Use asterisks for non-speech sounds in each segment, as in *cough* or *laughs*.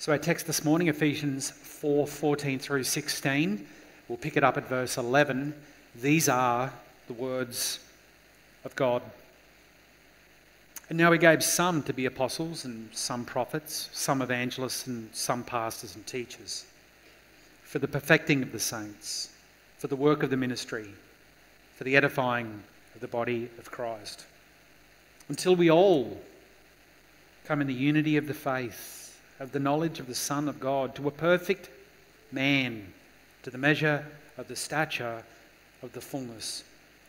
So our text this morning, Ephesians 4 14 through 16, we'll pick it up at verse 11. These are the words of God. And now he gave some to be apostles and some prophets, some evangelists and some pastors and teachers, for the perfecting of the saints, for the work of the ministry, for the edifying of the body of Christ, until we all come in the unity of the faith of the knowledge of the Son of God to a perfect man, to the measure of the stature of the fullness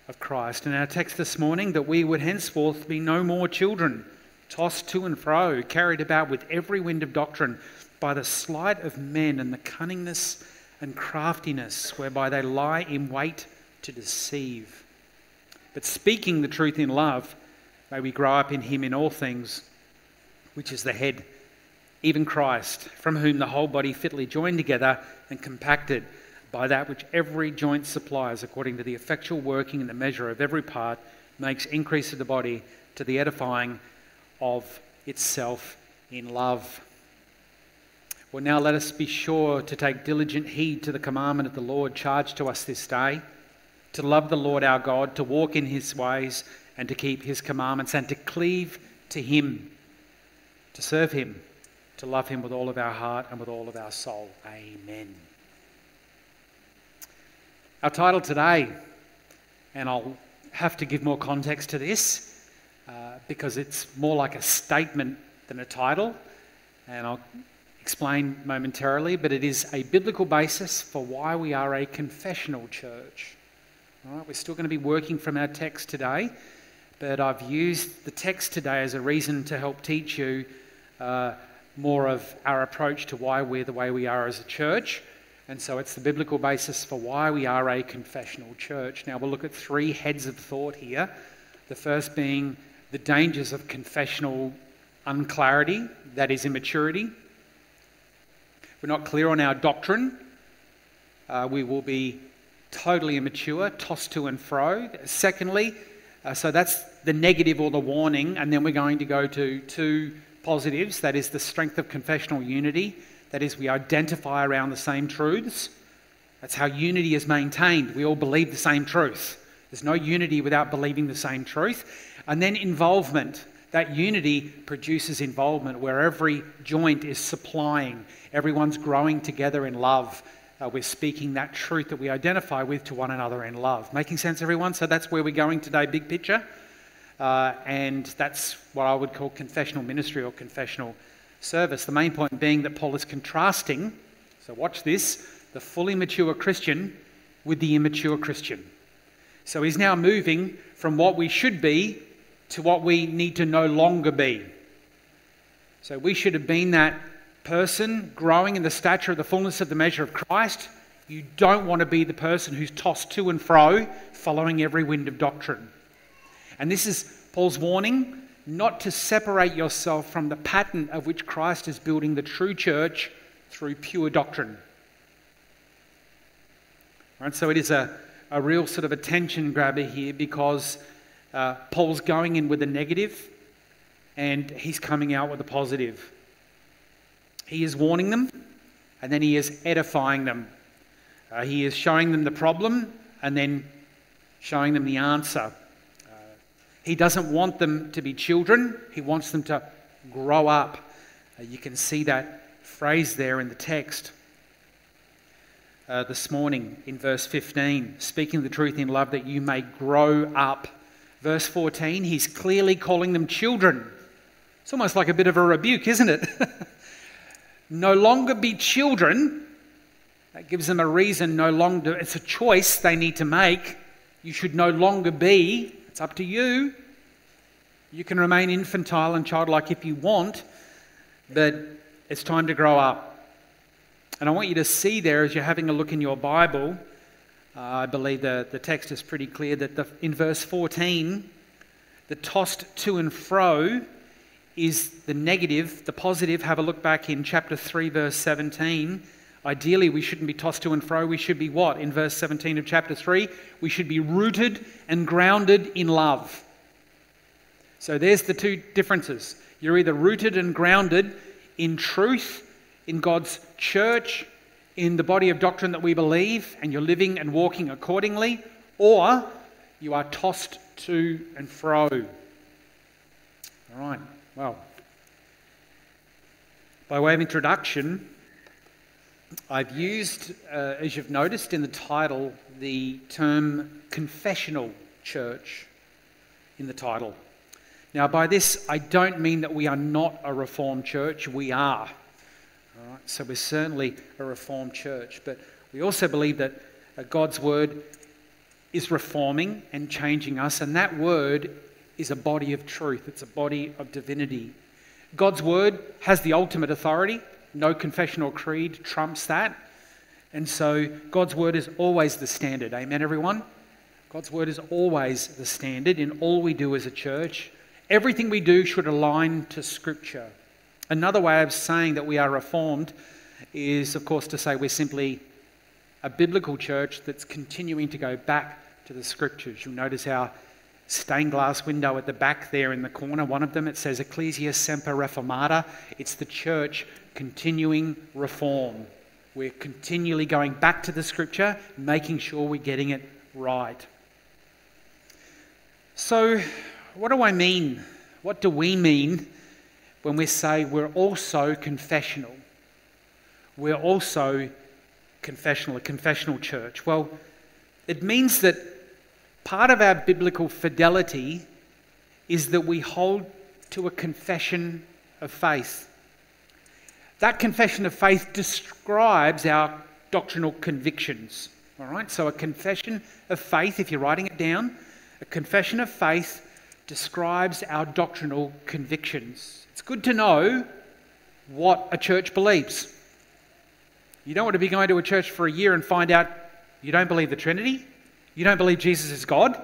of Christ. In our text this morning, that we would henceforth be no more children, tossed to and fro, carried about with every wind of doctrine by the sleight of men and the cunningness and craftiness whereby they lie in wait to deceive. But speaking the truth in love, may we grow up in Him in all things, which is the head even Christ, from whom the whole body fitly joined together and compacted by that which every joint supplies, according to the effectual working and the measure of every part, makes increase of the body to the edifying of itself in love. Well, now let us be sure to take diligent heed to the commandment of the Lord charged to us this day to love the Lord our God, to walk in his ways, and to keep his commandments, and to cleave to him, to serve him to love him with all of our heart and with all of our soul. Amen. Our title today, and I'll have to give more context to this uh, because it's more like a statement than a title, and I'll explain momentarily, but it is a biblical basis for why we are a confessional church. All right, we're still going to be working from our text today, but I've used the text today as a reason to help teach you uh, more of our approach to why we're the way we are as a church. And so it's the biblical basis for why we are a confessional church. Now we'll look at three heads of thought here. The first being the dangers of confessional unclarity, that is, immaturity. We're not clear on our doctrine. Uh, we will be totally immature, tossed to and fro. Secondly, uh, so that's the negative or the warning, and then we're going to go to two positives that is, the strength of confessional unity, that is, we identify around the same truths. That's how unity is maintained. We all believe the same truth. There's no unity without believing the same truth. And then involvement. That unity produces involvement where every joint is supplying, everyone's growing together in love. Uh, we're speaking that truth that we identify with to one another in love. Making sense, everyone? So that's where we're going today, big picture. Uh, and that's what I would call confessional ministry or confessional service. The main point being that Paul is contrasting, so watch this, the fully mature Christian with the immature Christian. So he's now moving from what we should be to what we need to no longer be. So we should have been that person growing in the stature of the fullness of the measure of Christ. You don't want to be the person who's tossed to and fro, following every wind of doctrine. And this is Paul's warning not to separate yourself from the pattern of which Christ is building the true church through pure doctrine. Right, so it is a, a real sort of attention grabber here because uh, Paul's going in with a negative and he's coming out with a positive. He is warning them and then he is edifying them. Uh, he is showing them the problem and then showing them the answer. He doesn't want them to be children, he wants them to grow up. Uh, you can see that phrase there in the text. Uh, this morning in verse 15, speaking the truth in love that you may grow up. Verse 14, he's clearly calling them children. It's almost like a bit of a rebuke, isn't it? *laughs* no longer be children. That gives them a reason no longer, it's a choice they need to make. You should no longer be it's up to you. You can remain infantile and childlike if you want, but it's time to grow up. And I want you to see there as you're having a look in your Bible, uh, I believe the, the text is pretty clear that the, in verse 14, the tossed to and fro is the negative. The positive, have a look back in chapter 3, verse 17. Ideally, we shouldn't be tossed to and fro. We should be what? In verse 17 of chapter 3, we should be rooted and grounded in love. So there's the two differences. You're either rooted and grounded in truth, in God's church, in the body of doctrine that we believe, and you're living and walking accordingly, or you are tossed to and fro. All right, well, by way of introduction, I've used, uh, as you've noticed in the title, the term confessional church in the title. Now, by this, I don't mean that we are not a Reformed church, we are. All right? So, we're certainly a Reformed church, but we also believe that uh, God's Word is reforming and changing us, and that Word is a body of truth, it's a body of divinity. God's Word has the ultimate authority, no confession or creed trumps that. And so, God's Word is always the standard. Amen, everyone? God's Word is always the standard in all we do as a church Everything we do should align to Scripture. Another way of saying that we are reformed is, of course, to say we're simply a biblical church that's continuing to go back to the Scriptures. You'll notice our stained glass window at the back there in the corner, one of them, it says Ecclesia Semper Reformata. It's the church continuing reform. We're continually going back to the Scripture, making sure we're getting it right. So, what do I mean? What do we mean when we say we're also confessional? We're also confessional, a confessional church. Well, it means that part of our biblical fidelity is that we hold to a confession of faith. That confession of faith describes our doctrinal convictions. All right, so a confession of faith, if you're writing it down, a confession of faith describes our doctrinal convictions. It's good to know what a church believes. You don't want to be going to a church for a year and find out you don't believe the Trinity, you don't believe Jesus is God.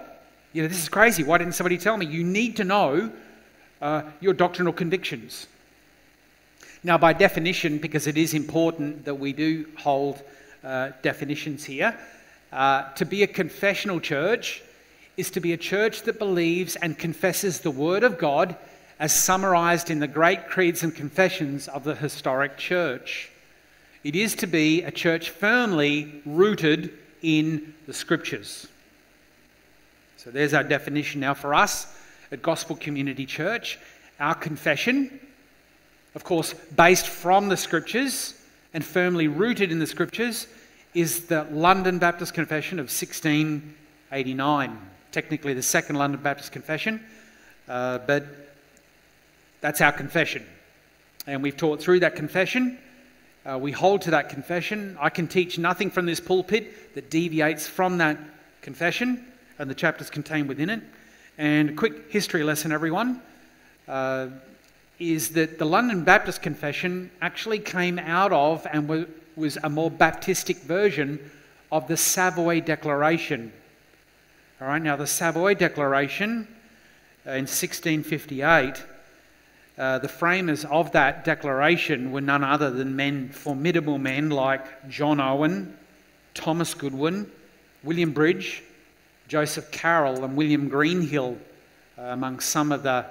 You know, this is crazy. Why didn't somebody tell me? You need to know uh, your doctrinal convictions. Now, by definition, because it is important that we do hold uh, definitions here, uh, to be a confessional church is to be a church that believes and confesses the Word of God as summarized in the great creeds and confessions of the historic church. It is to be a church firmly rooted in the Scriptures. So there's our definition now for us at Gospel Community Church. Our confession, of course, based from the Scriptures and firmly rooted in the Scriptures, is the London Baptist Confession of 1689 technically the Second London Baptist Confession, uh, but that's our confession. And we've taught through that confession. Uh, we hold to that confession. I can teach nothing from this pulpit that deviates from that confession and the chapters contained within it. And a quick history lesson, everyone, uh, is that the London Baptist Confession actually came out of and was a more Baptistic version of the Savoy Declaration all right, now the Savoy Declaration uh, in 1658, uh, the framers of that declaration were none other than men, formidable men like John Owen, Thomas Goodwin, William Bridge, Joseph Caryl, and William Greenhill, uh, among some of the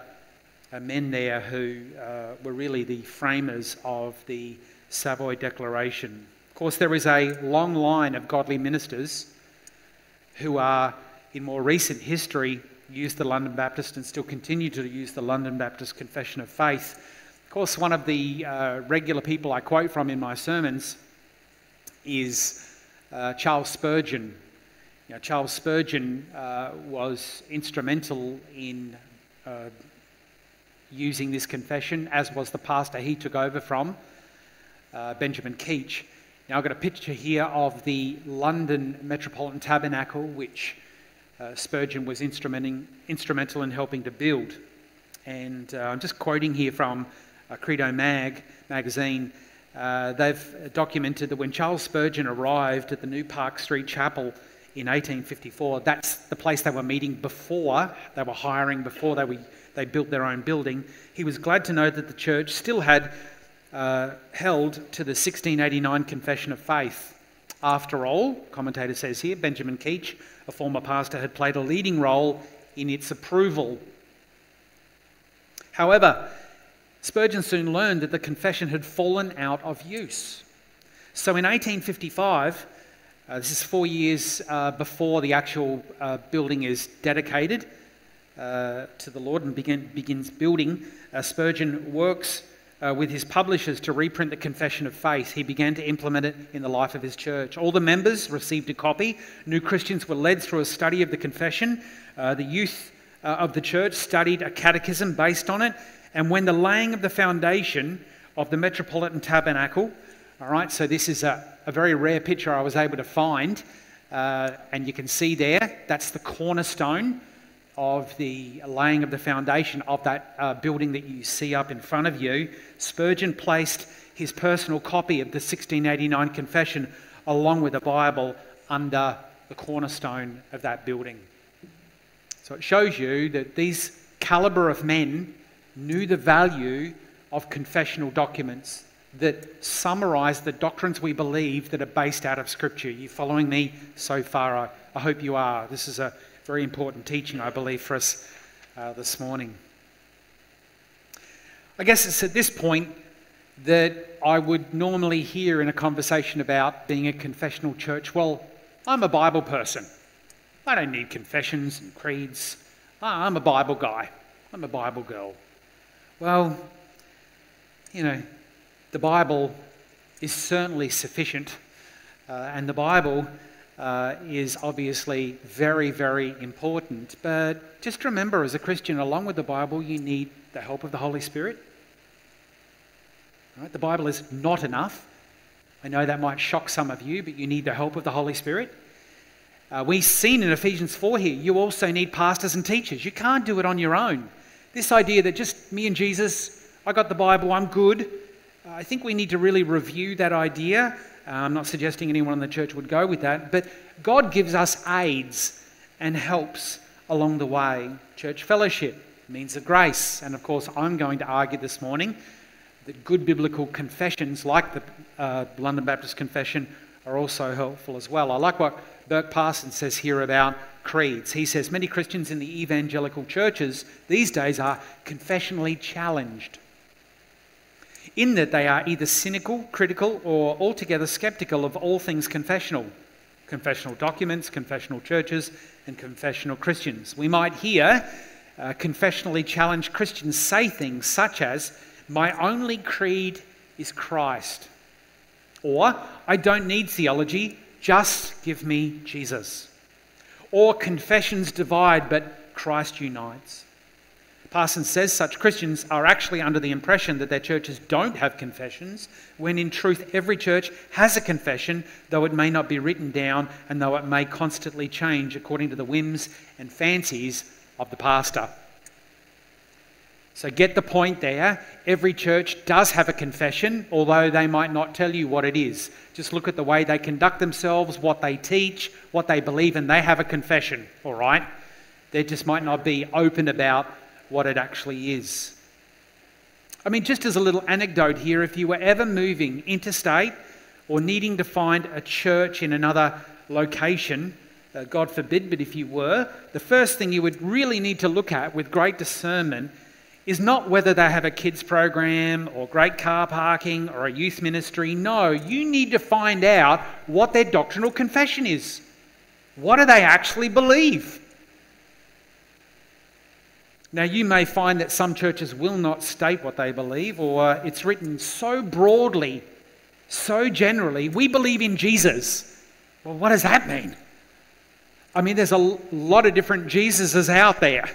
uh, men there who uh, were really the framers of the Savoy Declaration. Of course, there is a long line of godly ministers who are in more recent history used the London Baptist and still continue to use the London Baptist Confession of Faith. Of course, one of the uh, regular people I quote from in my sermons is uh, Charles Spurgeon. You know, Charles Spurgeon uh, was instrumental in uh, using this confession, as was the pastor he took over from, uh, Benjamin Keach. Now, I've got a picture here of the London Metropolitan Tabernacle, which uh, Spurgeon was instrumental in helping to build. And uh, I'm just quoting here from uh, Credo Mag magazine. Uh, they've documented that when Charles Spurgeon arrived at the New Park Street Chapel in 1854, that's the place they were meeting before they were hiring, before they, were, they built their own building. He was glad to know that the church still had uh, held to the 1689 Confession of Faith. After all, commentator says here, Benjamin Keach a former pastor, had played a leading role in its approval. However, Spurgeon soon learned that the confession had fallen out of use. So in 1855, uh, this is four years uh, before the actual uh, building is dedicated uh, to the Lord and begin, begins building, uh, Spurgeon works uh, with his publishers to reprint the Confession of Faith. He began to implement it in the life of his church. All the members received a copy. New Christians were led through a study of the Confession. the youth of the church studied a catechism based on it. And when the laying of the foundation of the Metropolitan Tabernacle, all right, so this is a, a very rare picture I was able to find. Uh, and you can see there, that's the cornerstone of the laying of the foundation of that uh, building that you see up in front of you. Spurgeon placed his personal copy of the 1689 Confession along with a Bible under the cornerstone of that building. So it shows you that these caliber of men knew the value of confessional documents that summarize the doctrines we believe that are based out of Scripture. You following me so far? I, I hope you are. This is a very important teaching, I believe, for us uh, this morning. I guess it's at this point that I would normally hear in a conversation about being a confessional church well, I'm a Bible person. I don't need confessions and creeds. I'm a Bible guy. I'm a Bible girl. Well, you know, the Bible is certainly sufficient, uh, and the Bible uh, is obviously very, very important. But just remember, as a Christian, along with the Bible, you need the help of the Holy Spirit. Right? The Bible is not enough. I know that might shock some of you, but you need the help of the Holy Spirit. Uh, we've seen in Ephesians 4 here, you also need pastors and teachers. You can't do it on your own. This idea that just me and Jesus, I got the Bible, I'm good, I think we need to really review that idea. Uh, I'm not suggesting anyone in the church would go with that, but God gives us aids and helps along the way. Church fellowship, means of grace. And of course, I'm going to argue this morning that good biblical confessions, like the uh, London Baptist Confession, are also helpful as well. I like what Burke Parsons says here about creeds. He says many Christians in the evangelical churches these days are confessionally challenged in that they are either cynical, critical, or altogether skeptical of all things confessional confessional documents, confessional churches, and confessional Christians. We might hear uh, confessionally challenged Christians say things such as, My only creed is Christ. Or, I don't need theology, just give me Jesus. Or, confessions divide, but Christ unites. Parsons says such Christians are actually under the impression that their churches don't have confessions, when in truth, every church has a confession, though it may not be written down and though it may constantly change according to the whims and fancies of the pastor. So get the point there. Every church does have a confession, although they might not tell you what it is. Just look at the way they conduct themselves, what they teach, what they believe, and they have a confession, all right? They just might not be open about what it actually is. I mean, just as a little anecdote here, if you were ever moving interstate or needing to find a church in another location, uh, God forbid, but if you were, the first thing you would really need to look at with great discernment is not whether they have a kids program or great car parking or a youth ministry. No, you need to find out what their doctrinal confession is. What do they actually believe? Now, you may find that some churches will not state what they believe, or it's written so broadly, so generally. We believe in Jesus. Well, what does that mean? I mean, there's a lot of different Jesuses out there,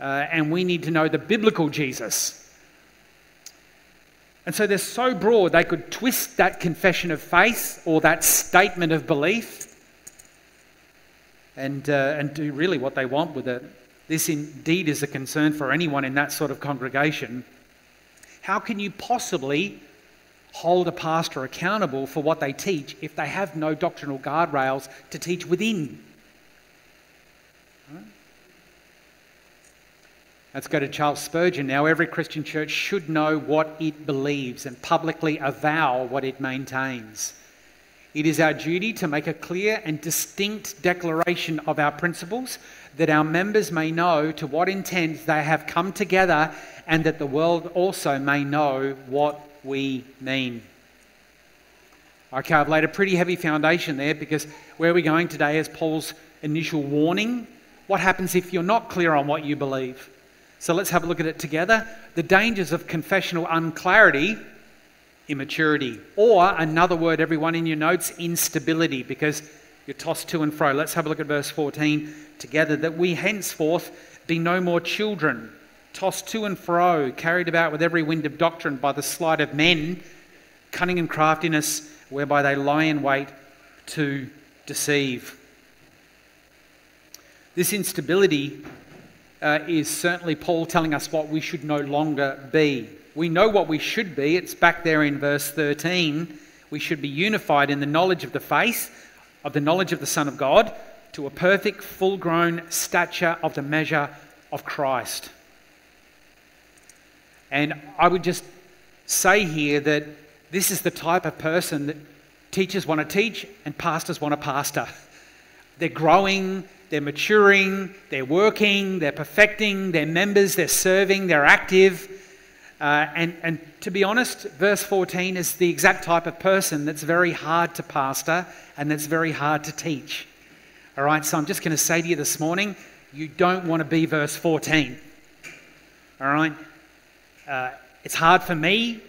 uh, and we need to know the biblical Jesus. And so they're so broad, they could twist that confession of faith or that statement of belief and, uh, and do really what they want with it. This indeed is a concern for anyone in that sort of congregation. How can you possibly hold a pastor accountable for what they teach if they have no doctrinal guardrails to teach within? Let's go to Charles Spurgeon now. Every Christian church should know what it believes and publicly avow what it maintains. It is our duty to make a clear and distinct declaration of our principles that our members may know to what intent they have come together, and that the world also may know what we mean. Okay, I've laid a pretty heavy foundation there because where we're going today is Paul's initial warning. What happens if you're not clear on what you believe? So let's have a look at it together. The dangers of confessional unclarity, immaturity, or another word, everyone in your notes, instability, because you're tossed to and fro. Let's have a look at verse 14 together. That we henceforth be no more children, tossed to and fro, carried about with every wind of doctrine by the sleight of men, cunning and craftiness, whereby they lie in wait to deceive. This instability uh, is certainly Paul telling us what we should no longer be. We know what we should be. It's back there in verse 13. We should be unified in the knowledge of the faith of the knowledge of the Son of God to a perfect, full grown stature of the measure of Christ. And I would just say here that this is the type of person that teachers want to teach and pastors want to pastor. *laughs* They're growing, they're maturing, they're working, they're perfecting, they're members, they're serving, they're active. Uh, and, and to be honest, verse 14 is the exact type of person that's very hard to pastor and that's very hard to teach. All right, so I'm just going to say to you this morning you don't want to be verse 14. All right? Uh, it's hard for me,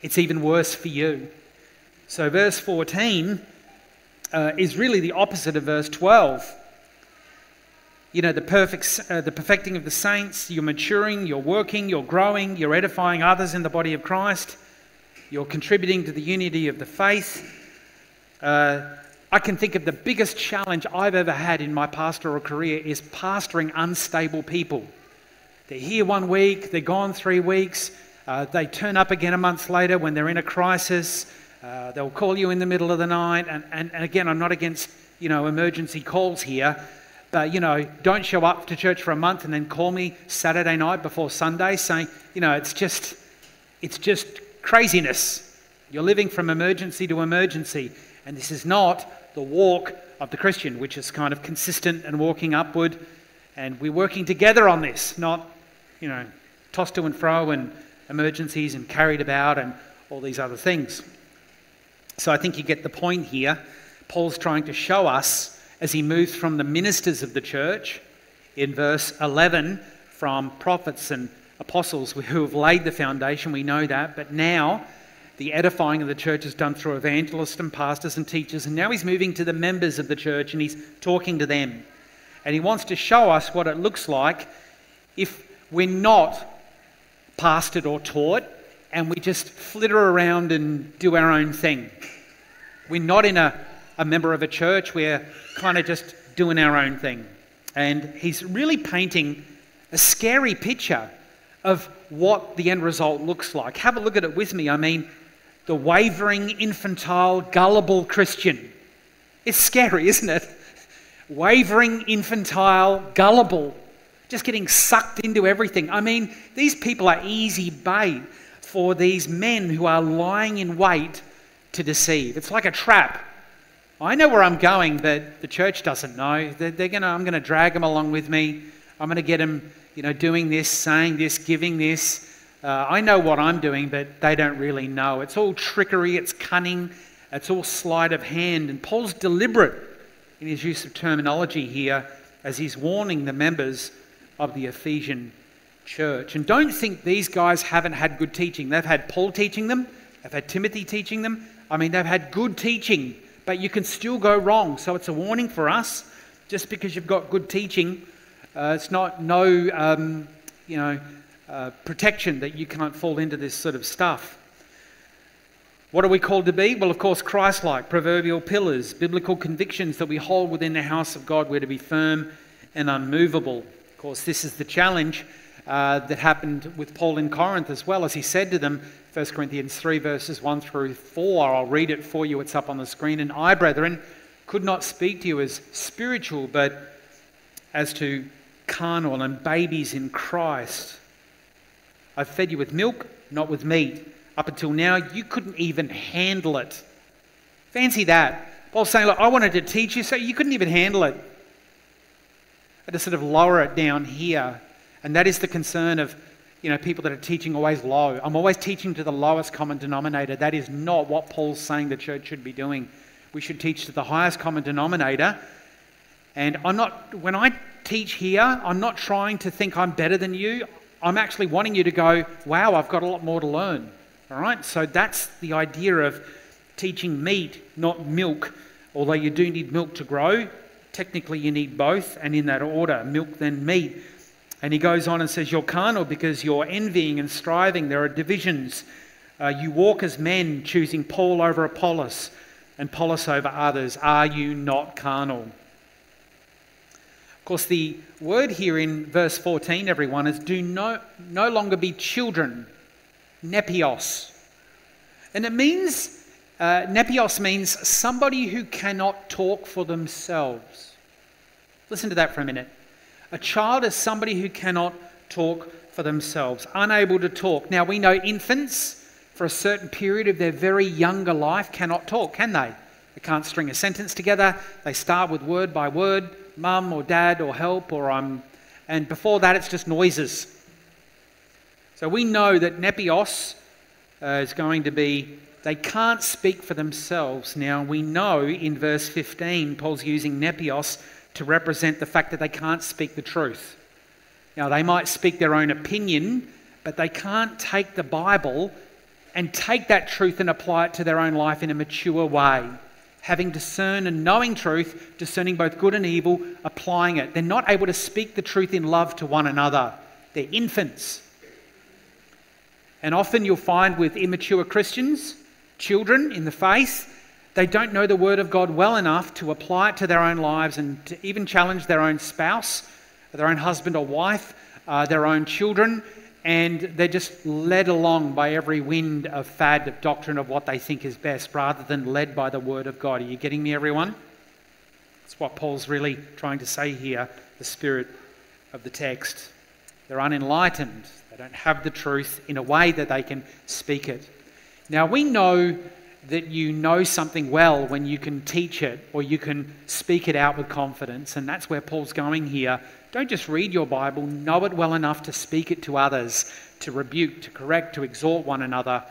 it's even worse for you. So, verse 14 uh, is really the opposite of verse 12 you know, the, perfect, uh, the perfecting of the saints, you're maturing, you're working, you're growing, you're edifying others in the body of Christ, you're contributing to the unity of the faith. Uh, I can think of the biggest challenge I've ever had in my pastoral career is pastoring unstable people. They're here one week, they're gone three weeks, uh, they turn up again a month later when they're in a crisis. Uh, they'll call you in the middle of the night, and, and, and again, I'm not against you know emergency calls here, but, you know, don't show up to church for a month and then call me Saturday night before Sunday saying, you know, it's just, it's just craziness. You're living from emergency to emergency. And this is not the walk of the Christian, which is kind of consistent and walking upward. And we're working together on this, not, you know, tossed to and fro and emergencies and carried about and all these other things. So I think you get the point here. Paul's trying to show us as he moves from the ministers of the church in verse 11 from prophets and apostles who have laid the foundation, we know that, but now the edifying of the church is done through evangelists and pastors and teachers, and now he's moving to the members of the church and he's talking to them. And he wants to show us what it looks like if we're not pastored or taught and we just flitter around and do our own thing. We're not in a a member of a church. We're kind of just doing our own thing. And he's really painting a scary picture of what the end result looks like. Have a look at it with me. I mean, the wavering, infantile, gullible Christian. It's scary, *laughs* isn't it? Wavering, infantile, gullible, just getting sucked into everything. I mean, these people are easy bait for these men who are lying in wait to deceive. It's like a trap. I know where I'm going, but the church doesn't know. They're, they're gonna, I'm going to drag them along with me. I'm going to get them, you know, doing this, saying this, giving this. Uh, I know what I'm doing, but they don't really know. It's all trickery, it's cunning, it's all sleight of hand. And Paul's deliberate in his use of terminology here as he's warning the members of the Ephesian church. And don't think these guys haven't had good teaching. They've had Paul teaching them, they've had Timothy teaching them. I mean, they've had good teaching but you can still go wrong. So it's a warning for us. Just because you've got good teaching, uh, it's not no, um, you know, uh, protection that you can't fall into this sort of stuff. What are we called to be? Well, of course, Christ like, proverbial pillars, biblical convictions that we hold within the house of God. We're to be firm and unmovable. Of course, this is the challenge uh, that happened with Paul in Corinth as well, as he said to them, 1 Corinthians 3, verses 1 through 4. I'll read it for you, it's up on the screen. And I, brethren, could not speak to you as spiritual, but as to carnal and babies in Christ. I've fed you with milk, not with meat. Up until now, you couldn't even handle it. Fancy that. Paul's saying, Look, I wanted to teach you, so you couldn't even handle it. I to sort of lower it down here. And that is the concern of you know, people that are teaching always low. I'm always teaching to the lowest common denominator. That is not what Paul's saying the church should be doing. We should teach to the highest common denominator. And I'm not, when I teach here, I'm not trying to think I'm better than you. I'm actually wanting you to go, wow, I've got a lot more to learn. All right? So that's the idea of teaching meat, not milk. Although you do need milk to grow, technically you need both, and in that order milk, then meat. And he goes on and says, You're carnal because you're envying and striving. There are divisions. Uh, you walk as men, choosing Paul over Apollos and Apollos over others. Are you not carnal? Of course, the word here in verse 14, everyone, is do no, no longer be children, nepios. And it means, uh, nepios means somebody who cannot talk for themselves. Listen to that for a minute. A child is somebody who cannot talk for themselves, unable to talk. Now, we know infants, for a certain period of their very younger life, cannot talk, can they? They can't string a sentence together. They start with word by word, mum or dad or help or I'm. Um, and before that, it's just noises. So we know that nepios uh, is going to be, they can't speak for themselves. Now, we know in verse 15, Paul's using nepios to represent the fact that they can't speak the truth. Now, they might speak their own opinion, but they can't take the Bible and take that truth and apply it to their own life in a mature way. Having discerned and knowing truth, discerning both good and evil, applying it. They're not able to speak the truth in love to one another. They're infants. And often you'll find with immature Christians, children in the faith, they don't know the Word of God well enough to apply it to their own lives and to even challenge their own spouse, their own husband or wife, uh, their own children, and they're just led along by every wind of fad of doctrine of what they think is best rather than led by the Word of God. Are you getting me, everyone? That's what Paul's really trying to say here, the spirit of the text. They're unenlightened, they don't have the truth in a way that they can speak it. Now, we know that you know something well when you can teach it or you can speak it out with confidence. And that's where Paul's going here. Don't just read your Bible, know it well enough to speak it to others, to rebuke, to correct, to exhort one another.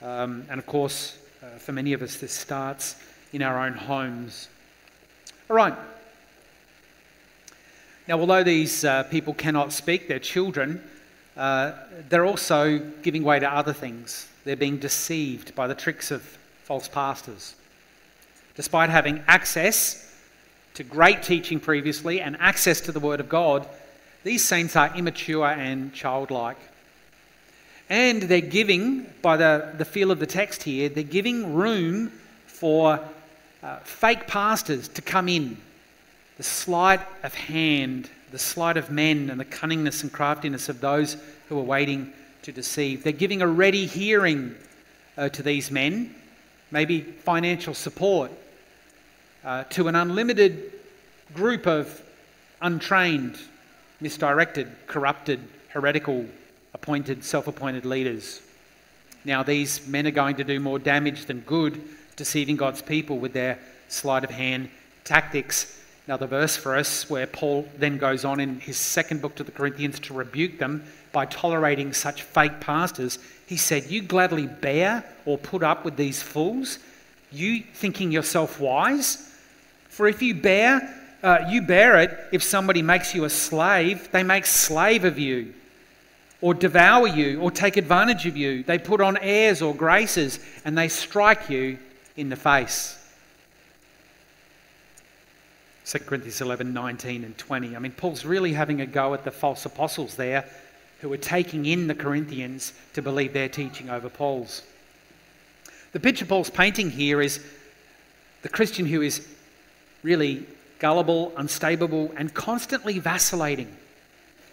Um, and of course, uh, for many of us, this starts in our own homes. All right. Now, although these uh, people cannot speak, their children, uh, they're also giving way to other things. They're being deceived by the tricks of false pastors. Despite having access to great teaching previously and access to the Word of God, these saints are immature and childlike. And they're giving, by the, the feel of the text here, they're giving room for uh, fake pastors to come in. The sleight of hand, the sleight of men, and the cunningness and craftiness of those who are waiting to deceive. They're giving a ready hearing uh, to these men maybe financial support uh, to an unlimited group of untrained, misdirected, corrupted, heretical, appointed, self appointed leaders. Now, these men are going to do more damage than good, deceiving God's people with their sleight of hand tactics. Another verse for us where Paul then goes on in his second book to the Corinthians to rebuke them by tolerating such fake pastors. He said, You gladly bear or put up with these fools, you thinking yourself wise? For if you bear, uh, you bear it if somebody makes you a slave, they make slave of you, or devour you, or take advantage of you. They put on airs or graces, and they strike you in the face. 2 Corinthians 11, 19, and 20. I mean, Paul's really having a go at the false apostles there who are taking in the Corinthians to believe their teaching over Paul's. The picture Paul's painting here is the Christian who is really gullible, unstable, and constantly vacillating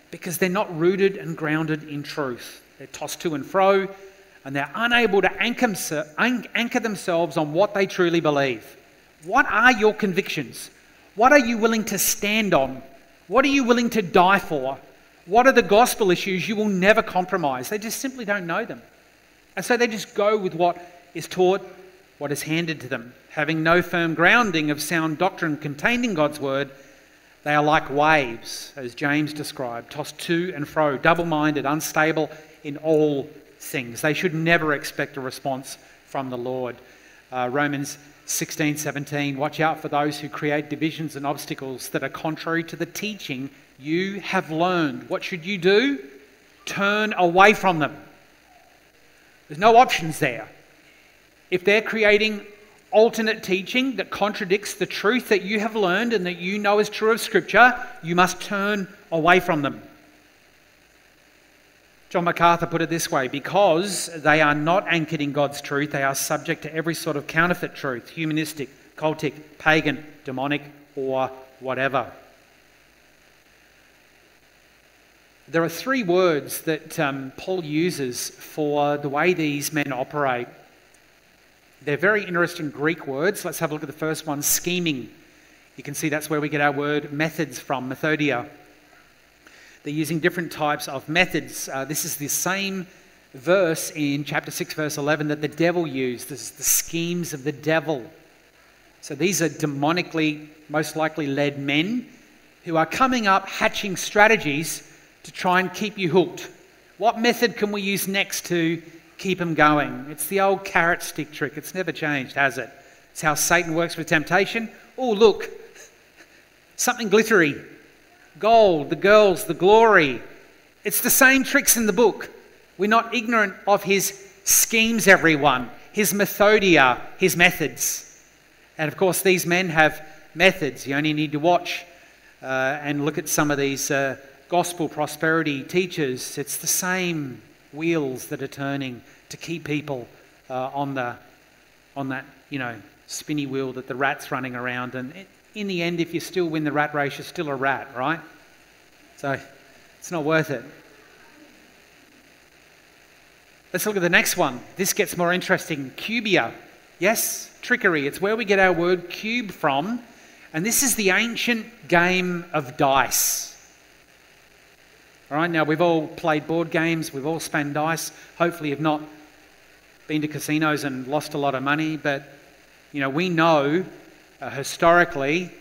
because they're not rooted and grounded in truth. They're tossed to and fro and they're unable to anchor, themselves on what they truly believe. What are your convictions? What are you willing to stand on? What are you willing to die for? What are the gospel issues you will never compromise? They just simply don't know them. And so they just go with what is taught, what is handed to them. Having no firm grounding of sound doctrine contained in God's word, They are like waves, as James described, tossed to and fro, double minded, unstable in all things. They should never expect a response from the Lord. Uh, Romans 16, 17. Watch out for those who create divisions and obstacles that are contrary to the teaching you have learned. What should you do? Turn away from them. There's no options there. If they're creating alternate teaching that contradicts the truth that you have learned and that you know is true of Scripture, you must turn away from them. John MacArthur put it this way because they are not anchored in God's truth, they are subject to every sort of counterfeit truth humanistic, cultic, pagan, demonic, or whatever. There are three words that um, Paul uses for the way these men operate. They're very interesting Greek words. Let's have a look at the first one scheming. You can see that's where we get our word methods from, methodia. They're using different types of methods. Uh, this is the same verse in chapter 6, verse 11 that the devil used. This is the schemes of the devil. So these are demonically, most likely led men who are coming up hatching strategies to try and keep you hooked. What method can we use next to keep them going? It's the old carrot stick trick. It's never changed, has it? It's how Satan works with temptation. Oh, look, something glittery. Gold, the girls, the glory. It's the same tricks in the book. We're not ignorant of his schemes, everyone, his methodia, his methods. And of course, these men have methods. You only need to watch uh, and look at some of these uh, gospel prosperity teachers, it's the same wheels that are turning to keep people uh, on, the, on that, you know, spinny wheel that the rat's running around. And in the end, if you still win the rat race, you're still a rat, right? So it's not worth it. Let's look at the next one. This gets more interesting. Cubia. Yes, trickery. It's where we get our word cube from. And this is the ancient game of dice. All right, now we've all played board games, we've all spun dice. Hopefully, you've not been to casinos and lost a lot of money, but you know, we know uh, historically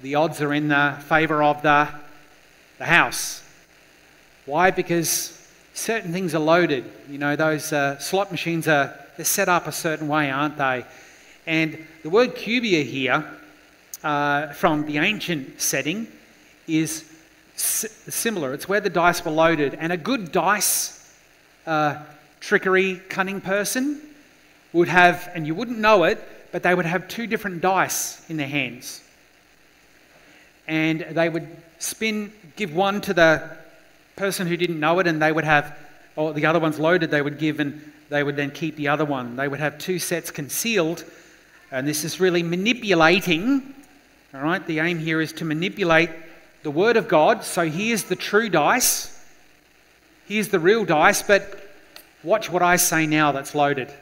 the odds are in the favour of the, the house. Why? Because certain things are loaded. You know, those uh, slot machines are they're set up a certain way, aren't they? And the word cubia here, uh, from the ancient setting, is similar. It's where the dice were loaded. And a good dice uh, trickery, cunning person would have, and you wouldn't know it, but they would have two different dice in their hands. And they would spin, give one to the person who didn't know it, and they would have, or the other one's loaded, they would give, and they would then keep the other one. They would have two sets concealed, and this is really manipulating. All right, the aim here is to manipulate the Word of God. So here's the true dice. Here's the real dice, but watch what I say now that's loaded.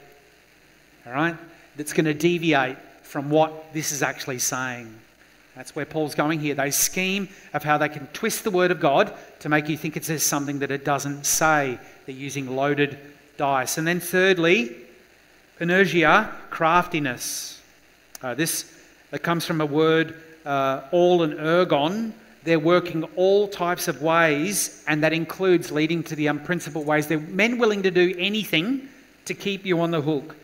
All right? That's going to deviate from what this is actually saying. That's where Paul's going here. They scheme of how they can twist the Word of God to make you think it says something that it doesn't say. They're using loaded dice. And then, thirdly, Penergia, craftiness. Uh, this comes from a word, uh, all and ergon, they're working all types of ways, and that includes leading to the unprincipled ways. They're men willing to do anything to keep you on the hook.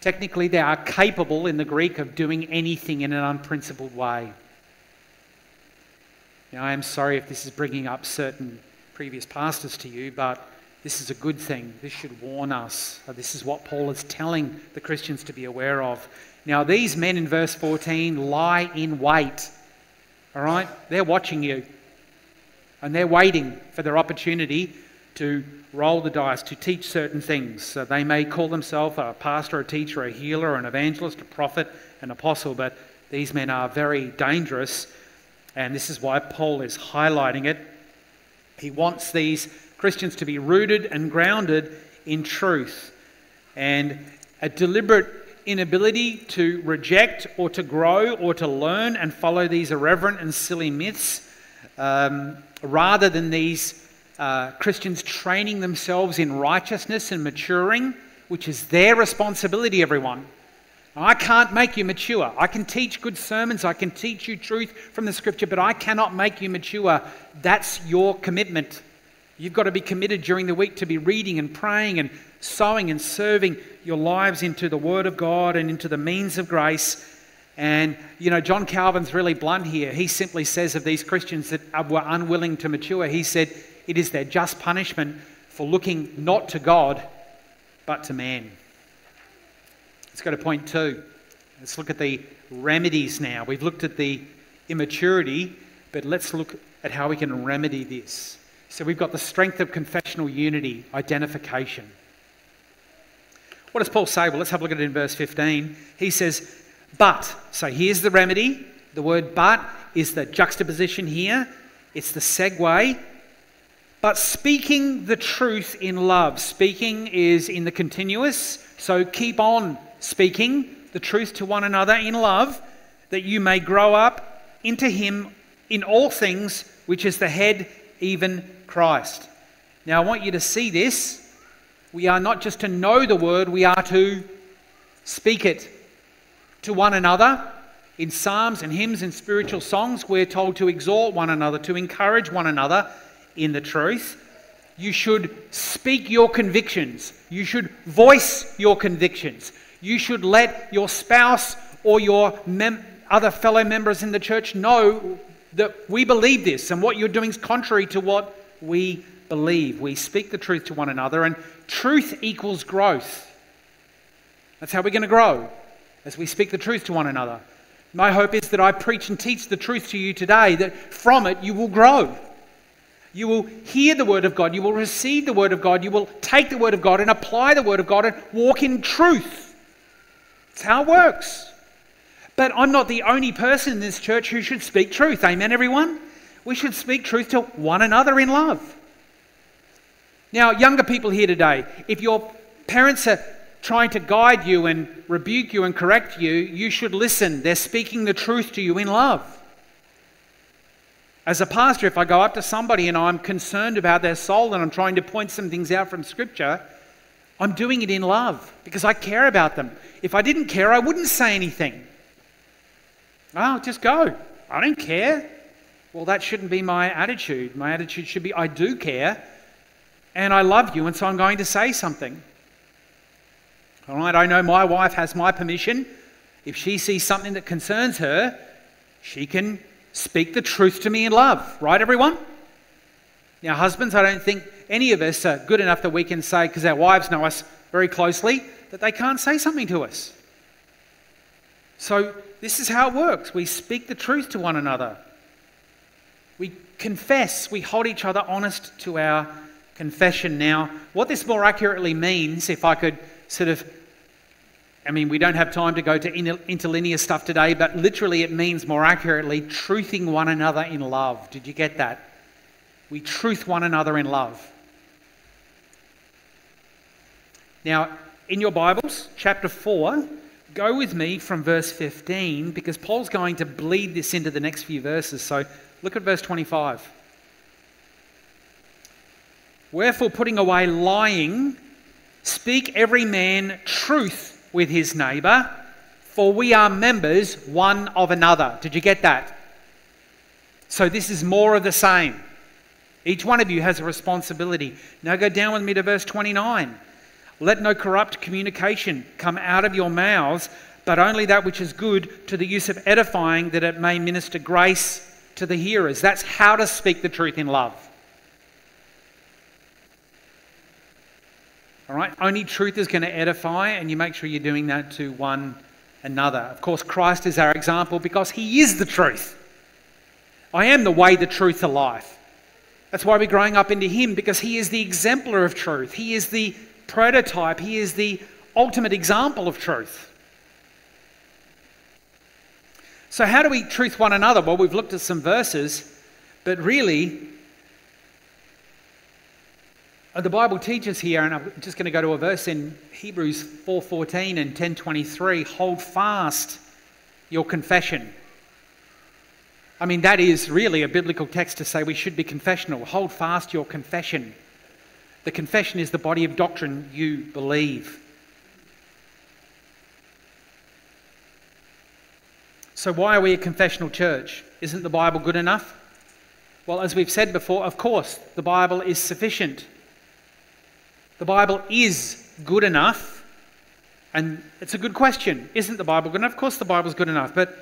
Technically, they are capable in the Greek of doing anything in an unprincipled way. Now, I am sorry if this is bringing up certain previous pastors to you, but this is a good thing. This should warn us. This is what Paul is telling the Christians to be aware of. Now, these men in verse 14 lie in wait all right? They're watching you. And they're waiting for their opportunity to roll the dice, to teach certain things. So they may call themselves a pastor, a teacher, a healer, an evangelist, a prophet, an apostle, but these men are very dangerous. And this is why Paul is highlighting it. He wants these Christians to be rooted and grounded in truth. And a deliberate inability to reject or to grow or to learn and follow these irreverent and silly myths, um, rather than these uh, Christians training themselves in righteousness and maturing, which is their responsibility, everyone. I can't make you mature. I can teach good sermons, I can teach you truth from the scripture, but I cannot make you mature. That's your commitment. You've got to be committed during the week to be reading and praying and sowing and serving your lives into the Word of God and into the means of grace. And, you know, John Calvin's really blunt here. He simply says of these Christians that were unwilling to mature, he said, it is their just punishment for looking not to God, but to man. Let's go to point two. Let's look at the remedies now. We've looked at the immaturity, but let's look at how we can remedy this. So we've got the strength of confessional unity, identification. What does Paul say? Well, let's have a look at it in verse 15. He says, But, so here's the remedy. The word but is the juxtaposition here, it's the segue. But speaking the truth in love. Speaking is in the continuous, so keep on speaking the truth to one another in love, that you may grow up into Him in all things, which is the head, even Christ. Now, I want you to see this. We are not just to know the word, we are to speak it to one another. In psalms and hymns and spiritual songs, we're told to exhort one another, to encourage one another in the truth. You should speak your convictions. You should voice your convictions. You should let your spouse or your mem- other fellow members in the church know that we believe this and what you're doing is contrary to what we believe. We speak the truth to one another, and truth equals growth. That's how we're going to grow, as we speak the truth to one another. My hope is that I preach and teach the truth to you today, that from it you will grow. You will hear the word of God, you will receive the word of God, you will take the word of God and apply the word of God and walk in truth. That's how it works. But I'm not the only person in this church who should speak truth. Amen, everyone? We should speak truth to one another in love. Now, younger people here today, if your parents are trying to guide you and rebuke you and correct you, you should listen. They're speaking the truth to you in love. As a pastor, if I go up to somebody and I'm concerned about their soul and I'm trying to point some things out from Scripture, I'm doing it in love because I care about them. If I didn't care, I wouldn't say anything. Oh, just go. I don't care. Well, that shouldn't be my attitude. My attitude should be I do care and I love you, and so I'm going to say something. All right, I know my wife has my permission. If she sees something that concerns her, she can speak the truth to me in love. Right, everyone? Now, husbands, I don't think any of us are good enough that we can say, because our wives know us very closely, that they can't say something to us. So, this is how it works. We speak the truth to one another. We confess, we hold each other honest to our confession. Now, what this more accurately means, if I could sort of, I mean, we don't have time to go to interlinear stuff today, but literally it means more accurately truthing one another in love. Did you get that? We truth one another in love. Now, in your Bibles, chapter 4, go with me from verse 15 because Paul's going to bleed this into the next few verses. So look at verse 25. Wherefore, putting away lying, speak every man truth with his neighbour, for we are members one of another. Did you get that? So, this is more of the same. Each one of you has a responsibility. Now, go down with me to verse 29. Let no corrupt communication come out of your mouths, but only that which is good to the use of edifying, that it may minister grace to the hearers. That's how to speak the truth in love. All right? Only truth is going to edify, and you make sure you're doing that to one another. Of course, Christ is our example because he is the truth. I am the way, the truth, the life. That's why we're growing up into him because he is the exemplar of truth. He is the prototype, he is the ultimate example of truth. So, how do we truth one another? Well, we've looked at some verses, but really, uh, the Bible teaches here, and I'm just going to go to a verse in Hebrews 4:14 and 10:23. Hold fast your confession. I mean, that is really a biblical text to say we should be confessional. Hold fast your confession. The confession is the body of doctrine you believe. So, why are we a confessional church? Isn't the Bible good enough? Well, as we've said before, of course, the Bible is sufficient. The Bible is good enough. And it's a good question. Isn't the Bible good enough? Of course, the Bible's good enough. But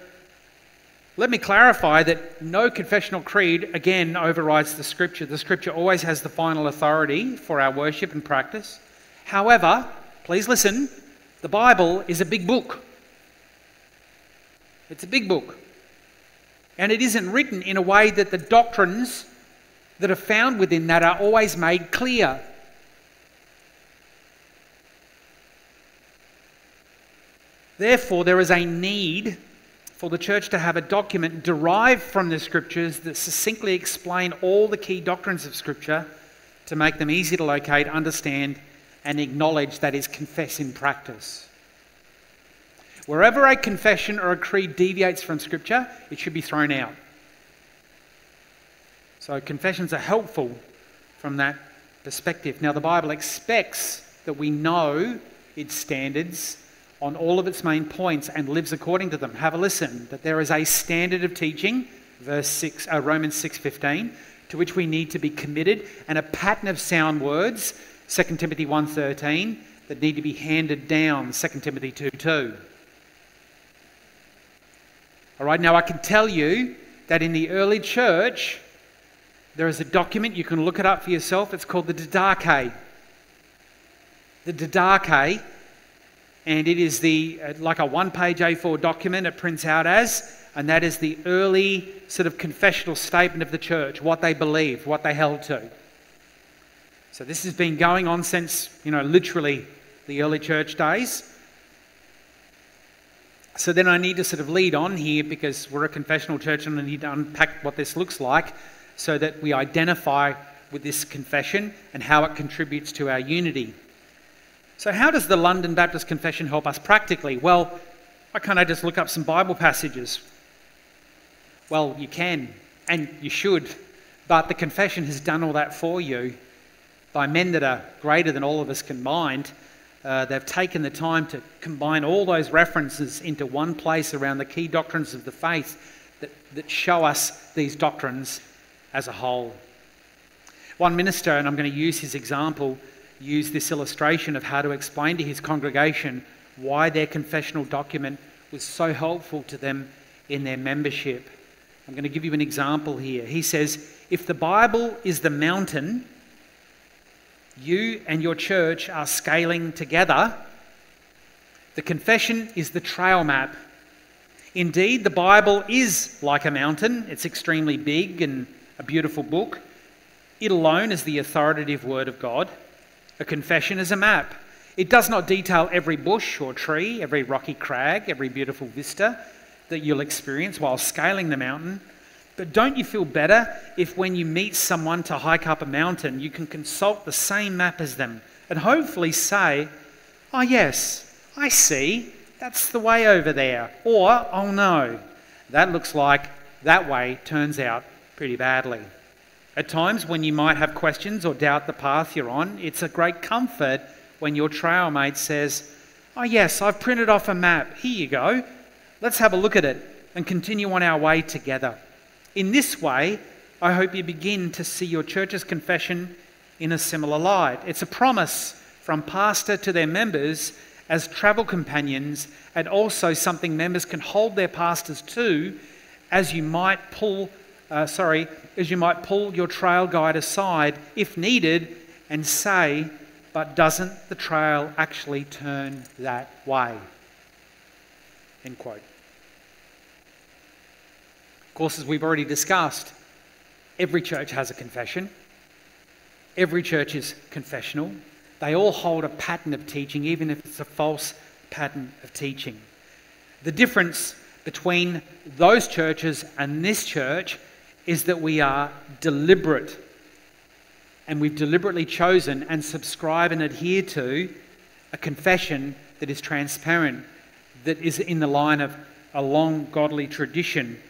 let me clarify that no confessional creed, again, overrides the Scripture. The Scripture always has the final authority for our worship and practice. However, please listen, the Bible is a big book. It's a big book. And it isn't written in a way that the doctrines that are found within that are always made clear. Therefore, there is a need for the church to have a document derived from the scriptures that succinctly explain all the key doctrines of scripture to make them easy to locate, understand, and acknowledge that is confess in practice. Wherever a confession or a creed deviates from Scripture, it should be thrown out. So, confessions are helpful from that perspective. Now, the Bible expects that we know its standards on all of its main points and lives according to them. Have a listen that there is a standard of teaching, verse 6, uh, Romans 6:15, to which we need to be committed, and a pattern of sound words, 2 Timothy 1:13, that need to be handed down, 2 Timothy 2:2. All right, now I can tell you that in the early church, there is a document, you can look it up for yourself. It's called the Didache. The Didache, and it is the uh, like a one-page A4 document it prints out as, and that is the early sort of confessional statement of the church, what they believed, what they held to. So this has been going on since, you know, literally the early church days. So then I need to sort of lead on here because we're a confessional church and I need to unpack what this looks like so that we identify with this confession and how it contributes to our unity. So, how does the London Baptist Confession help us practically? Well, why can't I just look up some Bible passages? Well, you can and you should, but the confession has done all that for you by men that are greater than all of us combined. Uh, they've taken the time to combine all those references into one place around the key doctrines of the faith that, that show us these doctrines as a whole. One minister, and I'm going to use his example, used this illustration of how to explain to his congregation why their confessional document was so helpful to them in their membership. I'm going to give you an example here. He says, If the Bible is the mountain, you and your church are scaling together. The confession is the trail map. Indeed, the Bible is like a mountain, it's extremely big and a beautiful book. It alone is the authoritative word of God. A confession is a map. It does not detail every bush or tree, every rocky crag, every beautiful vista that you'll experience while scaling the mountain. But don't you feel better if, when you meet someone to hike up a mountain, you can consult the same map as them and hopefully say, Oh, yes, I see, that's the way over there. Or, Oh, no, that looks like that way turns out pretty badly. At times, when you might have questions or doubt the path you're on, it's a great comfort when your trail mate says, Oh, yes, I've printed off a map. Here you go. Let's have a look at it and continue on our way together. In this way, I hope you begin to see your church's confession in a similar light. It's a promise from pastor to their members as travel companions, and also something members can hold their pastors to as you might pull, uh, sorry, as you might pull your trail guide aside if needed and say, but doesn't the trail actually turn that way? End quote Of course, as we've already discussed, every church has a confession. Every church is confessional. They all hold a pattern of teaching, even if it's a false pattern of teaching. The difference between those churches and this church is that we are deliberate and we've deliberately chosen and subscribe and adhere to a confession that is transparent, that is in the line of a long godly tradition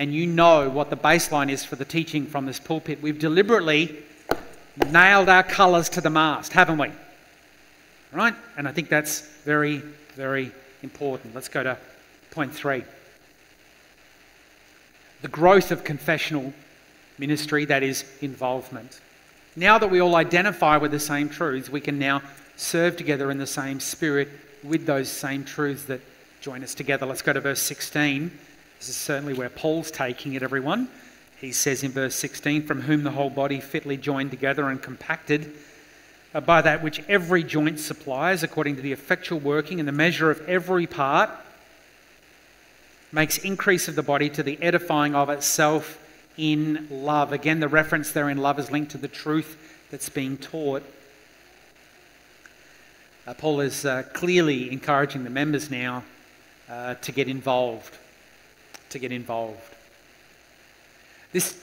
and you know what the baseline is for the teaching from this pulpit. We've deliberately nailed our colours to the mast, haven't we? Right? And I think that's very, very important. Let's go to point three. The growth of confessional ministry, that is, involvement. Now that we all identify with the same truths, we can now serve together in the same spirit with those same truths that join us together. Let's go to verse 16. This is certainly where Paul's taking it, everyone. He says in verse 16, From whom the whole body fitly joined together and compacted uh, by that which every joint supplies, according to the effectual working and the measure of every part, makes increase of the body to the edifying of itself in love. Again, the reference there in love is linked to the truth that's being taught. Uh, Paul is uh, clearly encouraging the members now uh, to get involved. To get involved. This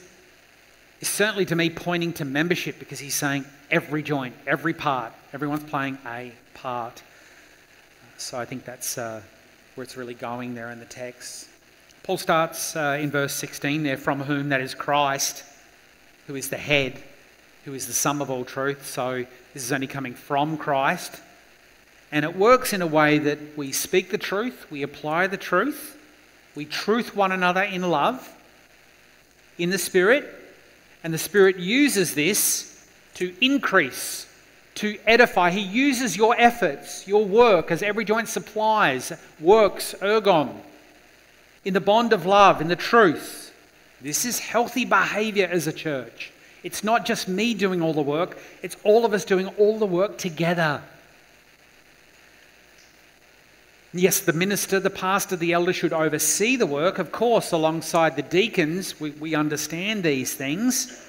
is certainly to me pointing to membership because he's saying every joint, every part, everyone's playing a part. So I think that's uh, where it's really going there in the text. Paul starts uh, in verse 16 there, from whom that is Christ, who is the head, who is the sum of all truth. So this is only coming from Christ. And it works in a way that we speak the truth, we apply the truth, we truth one another in love, in the Spirit, and the Spirit uses this to increase, to edify. He uses your efforts, your work, as every joint supplies, works, ergon, in the bond of love, in the truth. This is healthy behavior as a church. It's not just me doing all the work, it's all of us doing all the work together. Yes, the minister, the pastor, the elder should oversee the work, of course, alongside the deacons. We, we understand these things.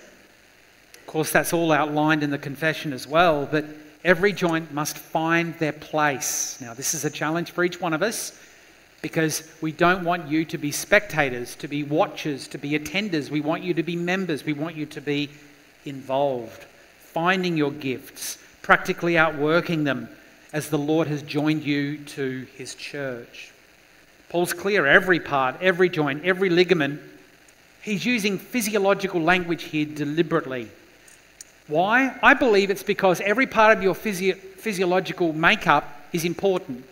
Course, that's all outlined in the confession as well, but every joint must find their place. Now, this is a challenge for each one of us because we don't want you to be spectators, to be watchers, to be attenders. We want you to be members. We want you to be involved, finding your gifts, practically outworking them as the Lord has joined you to his church. Paul's clear every part, every joint, every ligament. He's using physiological language here deliberately. Why? I believe it's because every part of your physio- physiological makeup is important.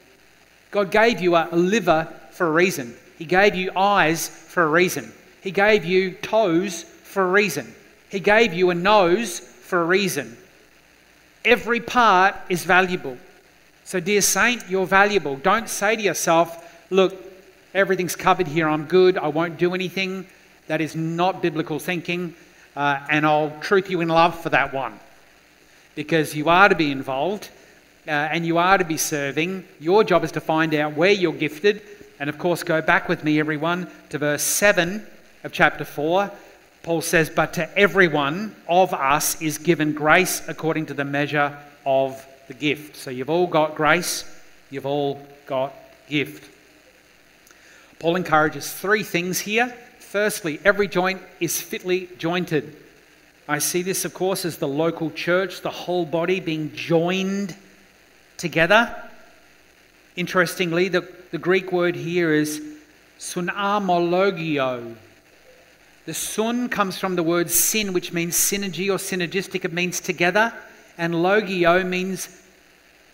God gave you a liver for a reason, He gave you eyes for a reason, He gave you toes for a reason, He gave you a nose for a reason. Every part is valuable. So, dear saint, you're valuable. Don't say to yourself, look, everything's covered here, I'm good, I won't do anything. That is not biblical thinking, uh, and I'll truth you in love for that one. Because you are to be involved uh, and you are to be serving. Your job is to find out where you're gifted. And of course, go back with me, everyone, to verse 7 of chapter 4. Paul says, But to everyone of us is given grace according to the measure of the gift. So you've all got grace, you've all got gift. Paul encourages three things here. Firstly, every joint is fitly jointed. I see this, of course, as the local church, the whole body being joined together. Interestingly, the, the Greek word here is sunamologio. The sun comes from the word sin, which means synergy or synergistic. It means together and logio means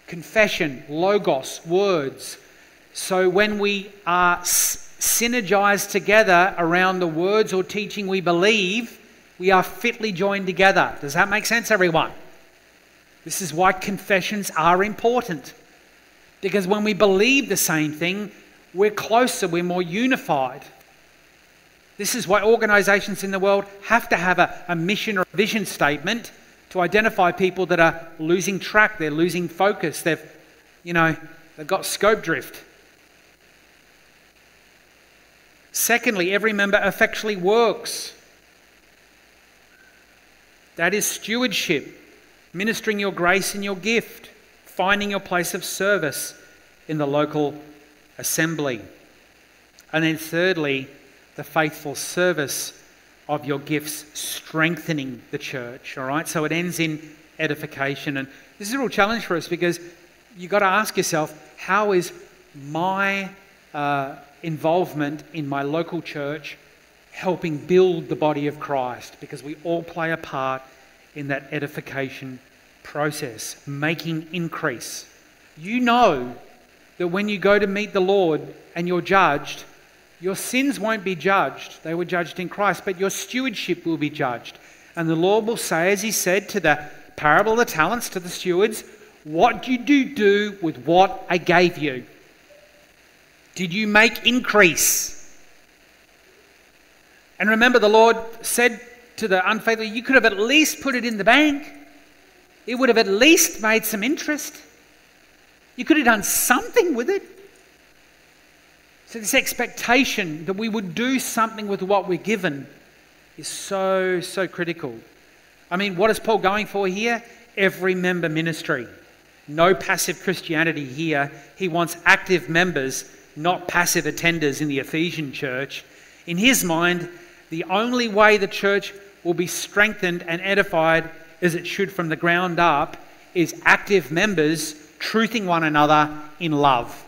confession, logos, words. So when we are synergized together around the words or teaching we believe, we are fitly joined together. Does that make sense, everyone? This is why confessions are important. Because when we believe the same thing, we're closer, we're more unified. This is why organizations in the world have to have a, a mission or a vision statement to identify people that are losing track, they're losing focus, they've, you know, they've got scope drift. Secondly, every member effectually works. That is stewardship, ministering your grace and your gift, finding your place of service in the local assembly. And then, thirdly, the faithful service of your gifts strengthening the church. All right, so it ends in edification. And this is a real challenge for us because you've got to ask yourself how is my uh, involvement in my local church helping build the body of Christ? Because we all play a part in that edification process, making increase. You know that when you go to meet the Lord and you're judged, Your sins won't be judged, they were judged in Christ, but your stewardship will be judged. And the Lord will say, as he said to the parable of the talents to the stewards, What did you do with what I gave you? Did you make increase? And remember, the Lord said to the unfaithful, You could have at least put it in the bank. It would have at least made some interest. You could have done something with it. So, this expectation that we would do something with what we're given is so, so critical. I mean, what is Paul going for here? Every member ministry. No passive Christianity here. He wants active members, not passive attenders in the Ephesian church. In his mind, the only way the church will be strengthened and edified as it should from the ground up is active members truthing one another in love.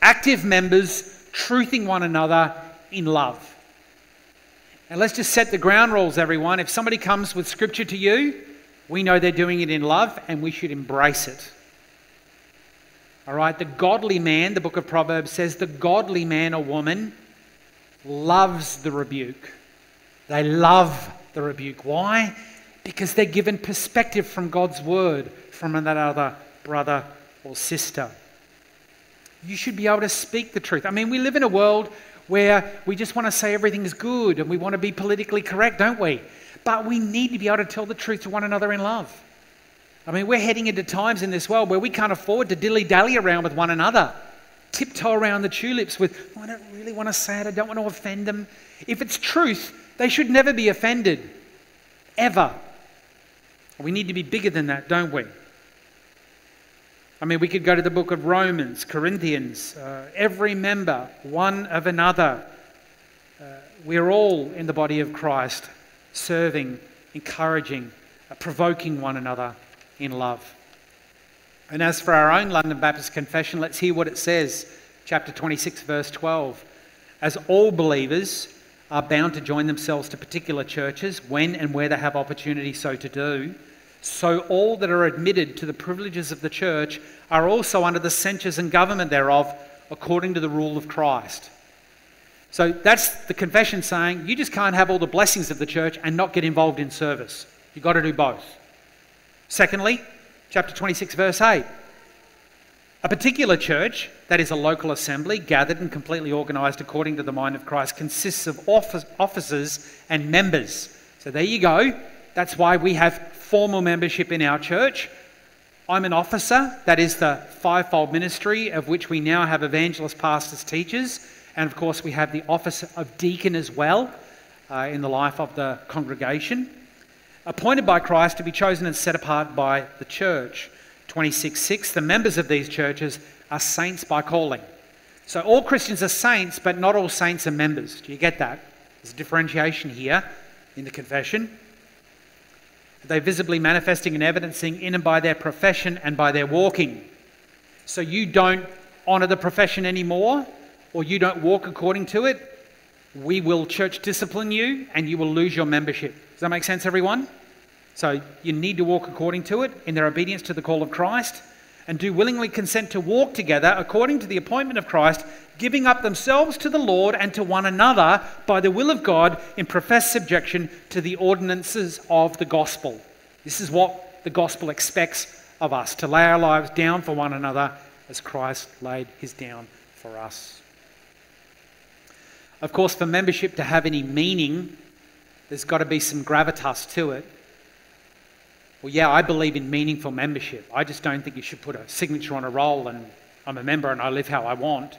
Active members truthing one another in love. And let's just set the ground rules, everyone. If somebody comes with scripture to you, we know they're doing it in love and we should embrace it. All right, the godly man, the book of Proverbs says, the godly man or woman loves the rebuke. They love the rebuke. Why? Because they're given perspective from God's word from another brother or sister. You should be able to speak the truth. I mean, we live in a world where we just want to say everything is good and we want to be politically correct, don't we? But we need to be able to tell the truth to one another in love. I mean, we're heading into times in this world where we can't afford to dilly dally around with one another, tiptoe around the tulips with, oh, I don't really want to say it, I don't want to offend them. If it's truth, they should never be offended, ever. We need to be bigger than that, don't we? I mean, we could go to the book of Romans, Corinthians, uh, every member, one of another. Uh, we're all in the body of Christ, serving, encouraging, uh, provoking one another in love. And as for our own London Baptist Confession, let's hear what it says, chapter 26, verse 12. As all believers are bound to join themselves to particular churches when and where they have opportunity so to do, so all that are admitted to the privileges of the church are also under the censures and government thereof, according to the rule of Christ. So that's the confession saying you just can't have all the blessings of the church and not get involved in service. You've got to do both. Secondly, chapter 26, verse 8. A particular church, that is a local assembly, gathered and completely organised according to the mind of Christ, consists of officers and members. So there you go. That's why we have formal membership in our church. I'm an officer, that is the fivefold ministry of which we now have evangelists, pastors, teachers, and of course we have the office of deacon as well uh, in the life of the congregation. Appointed by Christ to be chosen and set apart by the church. 26 6. The members of these churches are saints by calling. So all Christians are saints, but not all saints are members. Do you get that? There's a differentiation here in the confession. They visibly manifesting and evidencing in and by their profession and by their walking. So you don't honour the profession anymore, or you don't walk according to it, we will church discipline you and you will lose your membership. Does that make sense, everyone? So you need to walk according to it in their obedience to the call of Christ and do willingly consent to walk together according to the appointment of Christ, giving up themselves to the Lord and to one another by the will of God in professed subjection to the ordinances of the gospel. This is what the gospel expects of us to lay our lives down for one another as Christ laid his down for us. Of course, for membership to have any meaning, there's got to be some gravitas to it. Well, yeah, I believe in meaningful membership. I just don't think you should put a signature on a roll and I'm a member and I live how I want.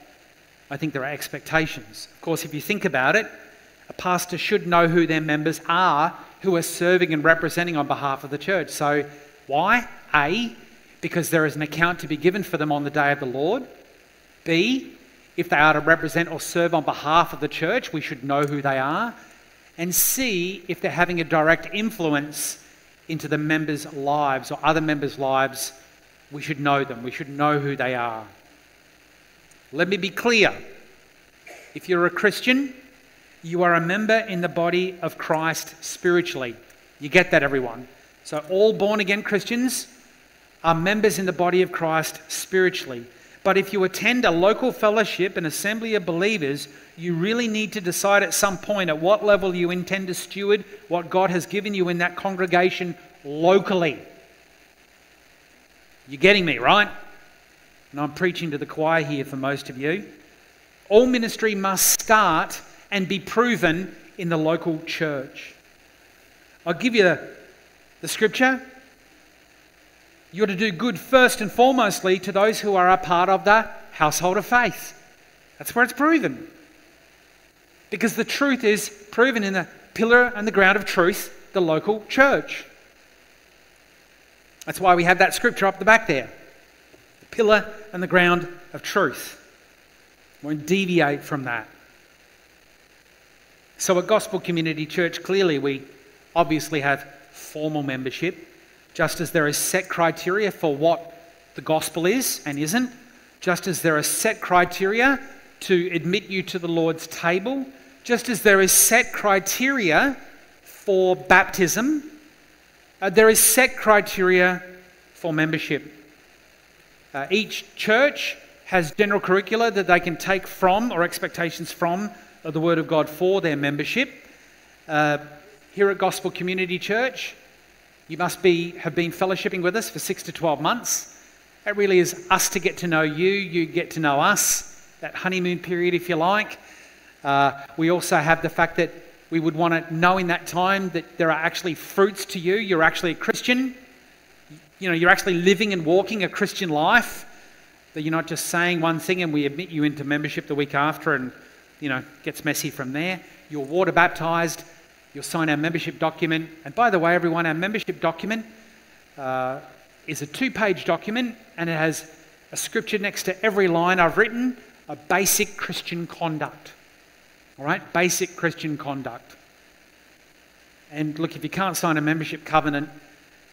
I think there are expectations. Of course, if you think about it, a pastor should know who their members are who are serving and representing on behalf of the church. So, why? A, because there is an account to be given for them on the day of the Lord. B, if they are to represent or serve on behalf of the church, we should know who they are. And C, if they're having a direct influence into the members' lives or other members' lives, we should know them. We should know who they are. Let me be clear. If you're a Christian, you are a member in the body of Christ spiritually. You get that, everyone? So, all born again Christians are members in the body of Christ spiritually. But if you attend a local fellowship, an assembly of believers, you really need to decide at some point at what level you intend to steward what God has given you in that congregation locally. You're getting me, right? And I'm preaching to the choir here for most of you. All ministry must start and be proven in the local church. I'll give you the, the scripture. You're to do good first and foremostly to those who are a part of the household of faith. That's where it's proven. Because the truth is proven in the pillar and the ground of truth, the local church. That's why we have that scripture up the back there the pillar and the ground of truth. Won't deviate from that. So, at Gospel Community Church, clearly we obviously have formal membership, just as there is set criteria for what the gospel is and isn't, just as there are set criteria to admit you to the Lord's table, just as there is set criteria for baptism, uh, there is set criteria for membership. Uh, each church has general curricula that they can take from or expectations from the Word of God for their membership. Uh, here at Gospel Community Church, you must be, have been fellowshipping with us for six to 12 months. It really is us to get to know you, you get to know us, that honeymoon period, if you like. Uh, we also have the fact that we would want to know in that time that there are actually fruits to you. You're actually a Christian. You know, you're actually living and walking a Christian life. That you're not just saying one thing and we admit you into membership the week after and, you know, gets messy from there. You're water baptized. You'll sign our membership document. And by the way, everyone, our membership document uh, is a two page document and it has a scripture next to every line I've written, a basic Christian conduct. All right? Basic Christian conduct. And look, if you can't sign a membership covenant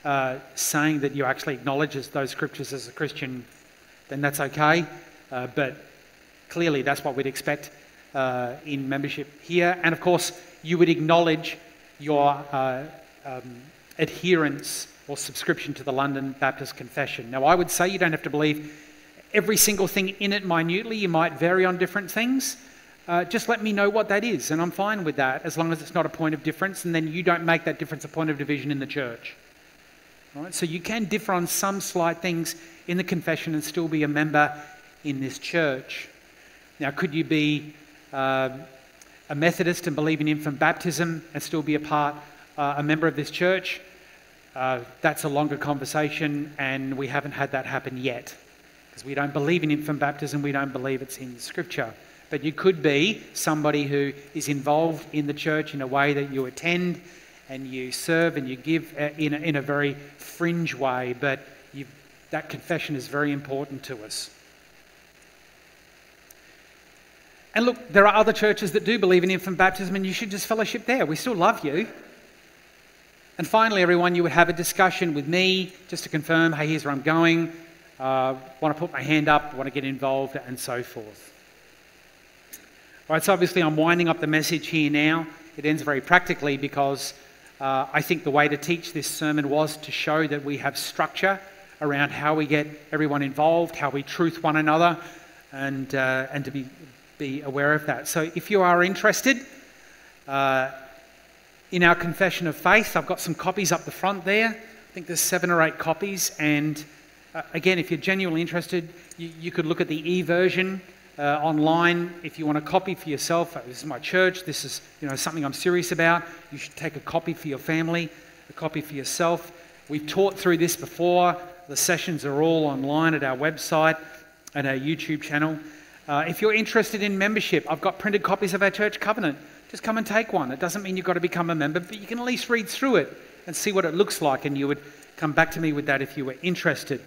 uh, saying that you actually acknowledge those scriptures as a Christian, then that's okay. Uh, but clearly, that's what we'd expect uh, in membership here. And of course, you would acknowledge your uh, um, adherence or subscription to the London Baptist Confession. Now, I would say you don't have to believe every single thing in it minutely. You might vary on different things uh, just let me know what that is, and I'm fine with that as long as it's not a point of difference, and then you don't make that difference a point of division in the church. Right? So you can differ on some slight things in the confession and still be a member in this church. Now, could you be uh, a Methodist and believe in infant baptism and still be a part, uh, a member of this church? Uh, that's a longer conversation, and we haven't had that happen yet because we don't believe in infant baptism. We don't believe it's in Scripture but you could be somebody who is involved in the church in a way that you attend and you serve and you give uh, in a, in a very fringe way, but that confession is very important to us. And look, there are other churches that do believe in infant baptism, and you should just fellowship there. We still love you. And finally, everyone, you would have a discussion with me just to confirm hey, here's where I'm going, uh, want to put my hand up, want to get involved, and so forth. All right, so obviously I'm winding up the message here now. It ends very practically because uh, I think the way to teach this sermon was to show that we have structure around how we get everyone involved, how we truth one another, and, uh, and to be, be aware of that. So if you are interested uh, in our confession of faith, I've got some copies up the front there. I think there's seven or eight copies. And uh, again, if you're genuinely interested, you, you could look at the e version uh, online if you want a copy for yourself. Uh, this is my church. This is you know something I'm serious about. You should take a copy for your family, a copy for yourself. We've taught through this before. The sessions are all online at our website and our YouTube channel. Uh, if you're interested in membership, I've got printed copies of our church covenant. Just come and take one. It doesn't mean you've got to become a member, but you can at least read through it and see what it looks like, and you would come back to me with that if you were interested.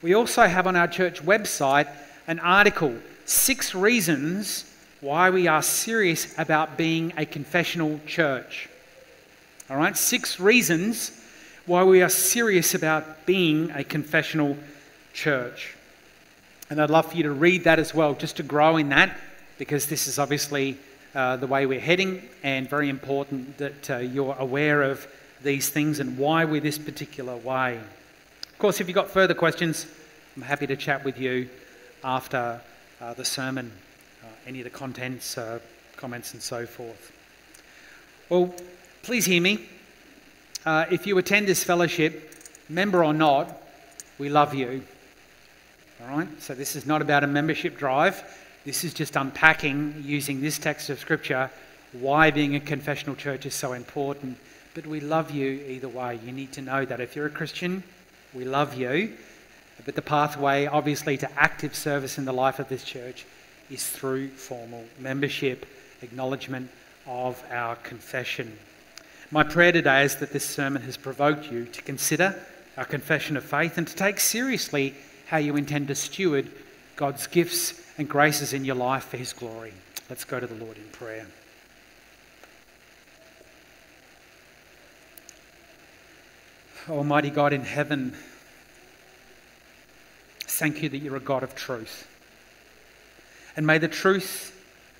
We also have on our church website an article six reasons why we are serious about being a confessional church. All right, six reasons why we are serious about being a confessional church. And I'd love for you to read that as well, just to grow in that, because this is obviously uh, the way we're heading, and very important that uh, you're aware of these things and why we're this particular way. Of course, if you've got further questions, I'm happy to chat with you after uh, the sermon, uh, any of the contents, uh, comments, and so forth. Well, please hear me. Uh, if you attend this fellowship, member or not, we love you. All right? So this is not about a membership drive. This is just unpacking, using this text of Scripture, why being a confessional church is so important. But we love you either way. You need to know that if you're a Christian, we love you. But the pathway, obviously, to active service in the life of this church is through formal membership, acknowledgement of our confession. My prayer today is that this sermon has provoked you to consider our confession of faith and to take seriously how you intend to steward God's gifts and graces in your life for His glory. Let's go to the Lord in prayer. Almighty God in heaven, thank you that you're a God of truth. And may the truth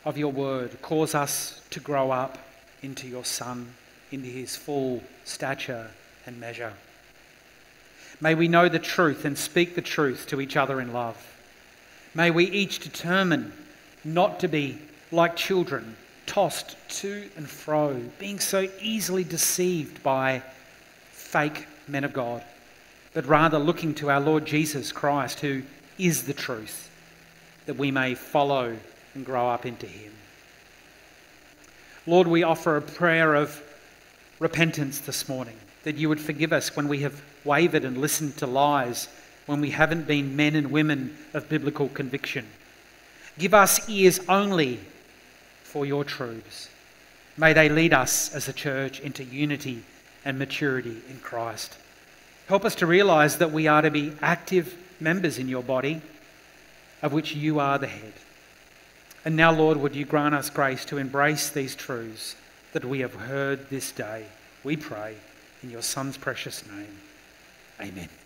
of your word cause us to grow up into your Son, into his full stature and measure. May we know the truth and speak the truth to each other in love. May we each determine not to be like children, tossed to and fro, being so easily deceived by fake men of God, but rather looking to our Lord Jesus Christ, who is the truth, that we may follow and grow up into him. Lord, we offer a prayer of repentance this morning, that you would forgive us when we have wavered and listened to lies, when we haven't been men and women of biblical conviction. Give us ears only for your truths. May they lead us as a church into unity and maturity in Christ. Help us to realize that we are to be active members in your body, of which you are the head. And now, Lord, would you grant us grace to embrace these truths that we have heard this day? We pray in your Son's precious name. Amen.